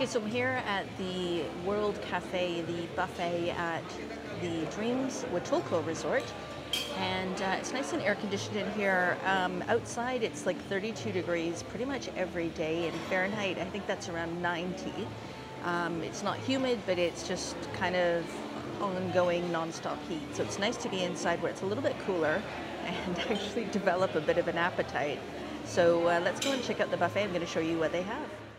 Okay, so I'm here at the World Cafe, the buffet at the Dreams Huatulco Resort. And uh, it's nice and air conditioned in here. Um, outside, it's like 32 degrees pretty much every day. In Fahrenheit, I think that's around 90. Um, it's not humid, but it's just kind of ongoing nonstop heat. So it's nice to be inside where it's a little bit cooler and actually develop a bit of an appetite. So uh, let's go and check out the buffet. I'm going to show you what they have.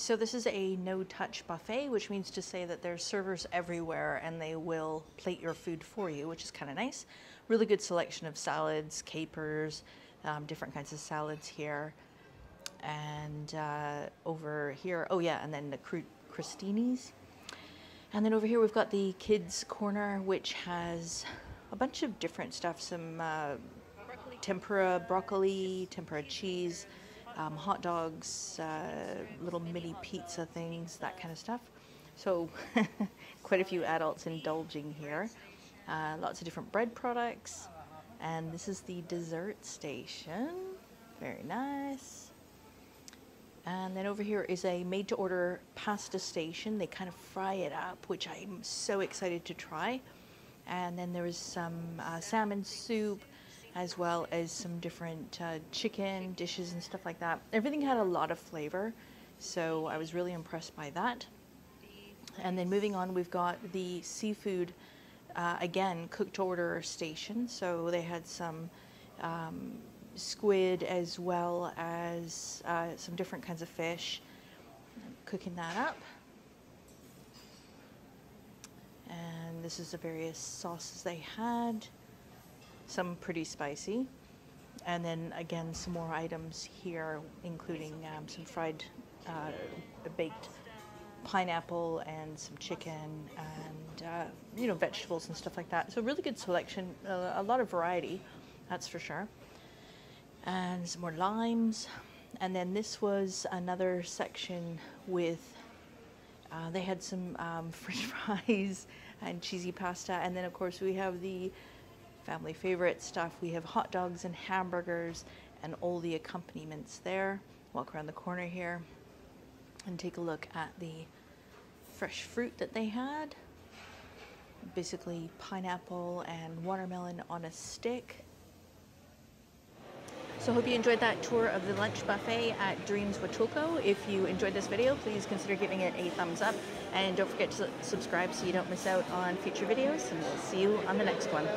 So this is a no-touch buffet, which means to say that there's servers everywhere and they will plate your food for you, which is kind of nice. Really good selection of salads, capers, um, different kinds of salads here. And uh, over here, oh yeah, and then the crostinis. And then over here we've got the kids corner, which has a bunch of different stuff, some uh, tempura broccoli, tempura cheese, um, hot dogs, uh, little mini pizza things, that kind of stuff. So quite a few adults indulging here. Uh, lots of different bread products. And this is the dessert station. Very nice. And then over here is a made to order pasta station. They kind of fry it up, which I'm so excited to try. And then there is some uh, salmon soup, as well as some different uh, chicken dishes and stuff like that. Everything had a lot of flavor, so I was really impressed by that. And then moving on, we've got the seafood, uh, again, cooked order station. So they had some um, squid as well as uh, some different kinds of fish. cooking that up. And this is the various sauces they had some pretty spicy. And then again, some more items here, including um, some fried, uh, baked pineapple and some chicken and, uh, you know, vegetables and stuff like that. So really good selection, uh, a lot of variety, that's for sure. And some more limes. And then this was another section with, uh, they had some um, french fries and cheesy pasta. And then of course we have the family favorite stuff. We have hot dogs and hamburgers and all the accompaniments there. Walk around the corner here and take a look at the fresh fruit that they had. Basically pineapple and watermelon on a stick. So hope you enjoyed that tour of the lunch buffet at Dreams Huatulco. If you enjoyed this video, please consider giving it a thumbs up. And don't forget to subscribe so you don't miss out on future videos. And we'll see you on the next one.